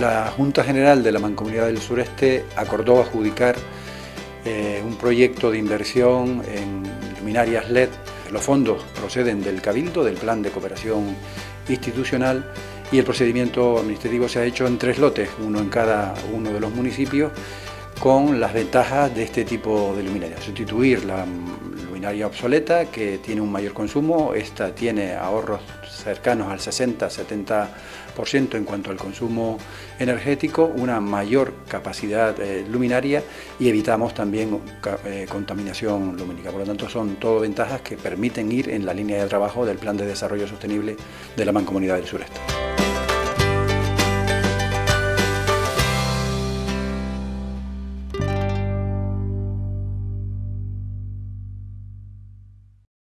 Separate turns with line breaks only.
La Junta General de la Mancomunidad del Sureste acordó adjudicar eh, un proyecto de inversión en luminarias LED. Los fondos proceden del Cabildo, del Plan de Cooperación Institucional, y el procedimiento administrativo se ha hecho en tres lotes, uno en cada uno de los municipios, con las ventajas de este tipo de luminaria. Sustituir la luminaria obsoleta, que tiene un mayor consumo, esta tiene ahorros cercanos al 60-70% en cuanto al consumo energético, una mayor capacidad eh, luminaria y evitamos también eh, contaminación lumínica. Por lo tanto, son todo ventajas que permiten ir en la línea de trabajo del Plan de Desarrollo Sostenible de la Mancomunidad del Sureste.